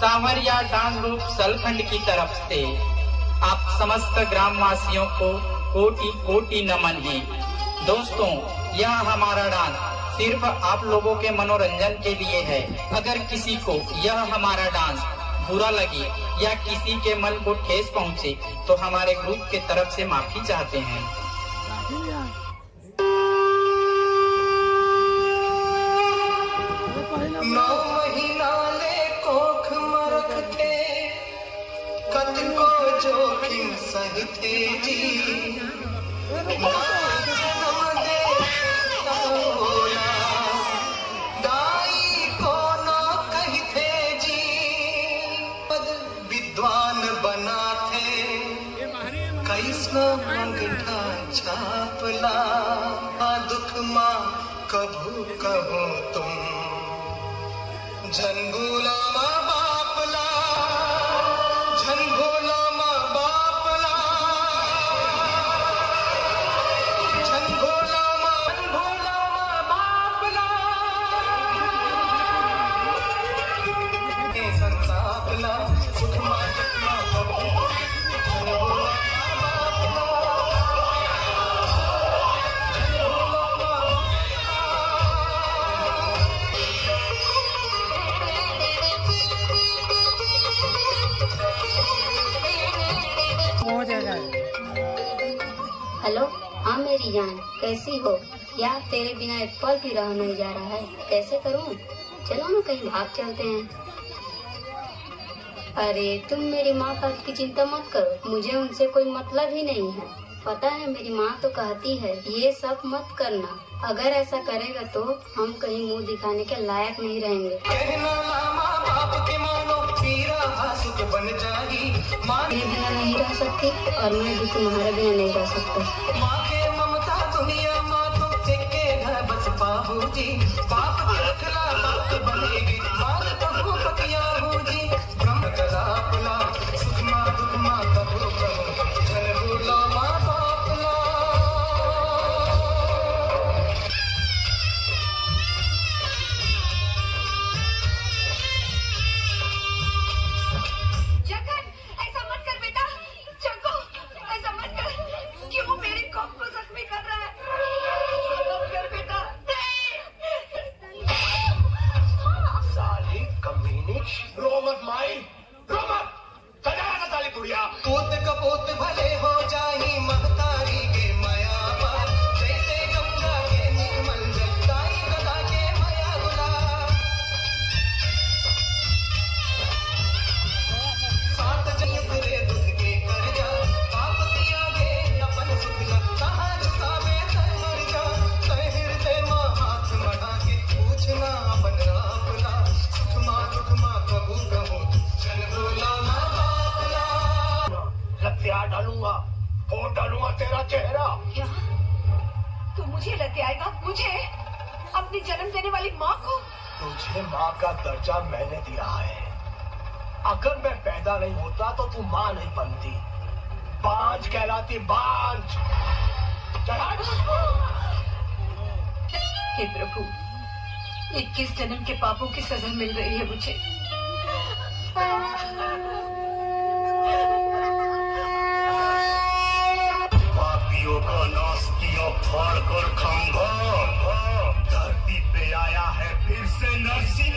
सांवरिया dance group सलखंड की तरफ़ से आप समस्त ग्रामवासियों को कोटि कोटि नमन है। दोस्तों, यह हमारा डांस सिर्फ़ आप लोगों के मनोरंजन के लिए है। अगर किसी को यह हमारा डांस बुरा लगे या किसी के मन को ठेस पहुँचे तो हमारे ग्रुप के तरफ़ से माफ़ी चाहते हैं। बनाते कैसनो अंगठा छापला दुख माँ कभू कहो तुम झनगुला माँ हाँ मेरी जान, कैसी हो? यार तेरे बिना एक पल भी रह नहीं जा रहा है। कैसे करूँ? चलो ना कहीं भाग चलते हैं। अरे, तुम मेरी माँ बाप की चिंता मत करो। मुझे उनसे कोई मतलब ही नहीं है। पता है, मेरी माँ तो कहती है, ये सब मत करना। अगर ऐसा करेगा तो हम कहीं मुँह दिखाने के लायक नहीं रहेंगे। कहना मामा, बाप के मानो पीरा बन माँ मेरे बिना नहीं रह सकती और मैं भी तुम्हारे बिना नहीं रह सकता। माँ के ममता दुनिया माँ तुम सिक्के घर बस बाबू पूत डालूँगा फ़ोन डालूँगा तेरा चेहरा। क्या? तू मुझे लेते आएगा मुझे अपनी जन्म देने वाली माँ को। तुझे माँ का दर्जा मैंने दिया है। अगर मैं पैदा नहीं होता तो तू माँ नहीं बनती। बांझ कहलाती बांझ चला हे प्रभु इक्कीस जन्म के पापों की सजा मिल रही है मुझे? किया फाड़ कर खंभा धरती पे आया है फिर से नरसिम्हा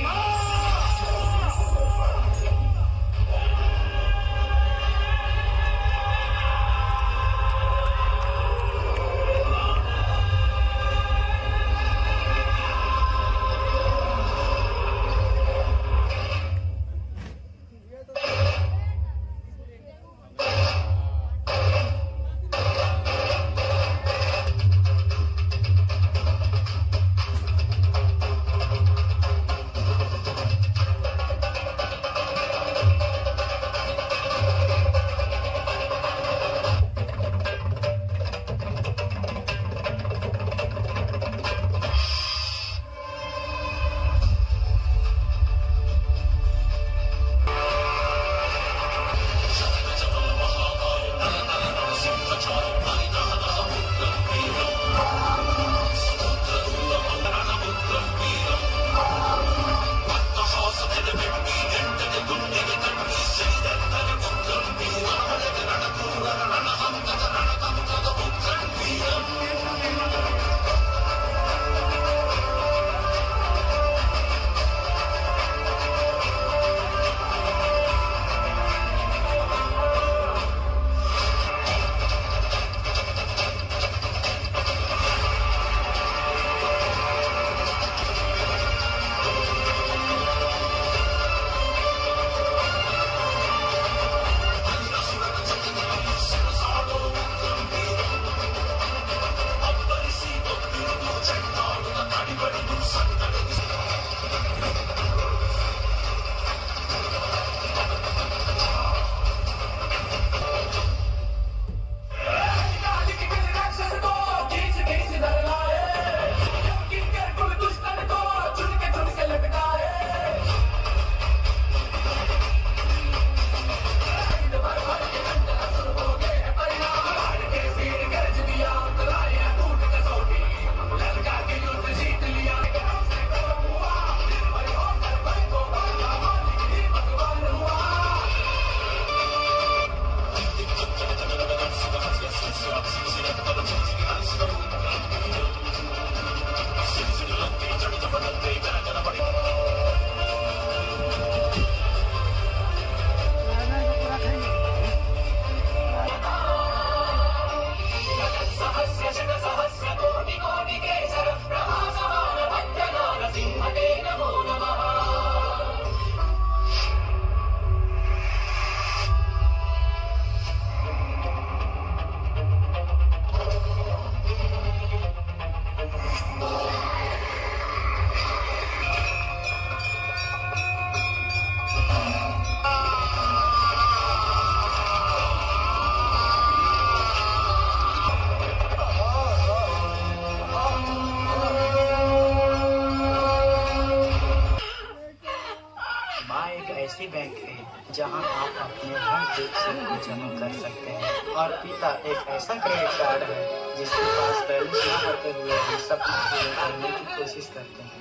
ऐसी बैंक है जहाँ आप अपने हर दुख को जमा कर सकते हैं। और पिता एक ऐसा क्रेडिट कार्ड है जिसके पास बैलेंस न होते हुए सब कुछ करने की कोशिश करते है।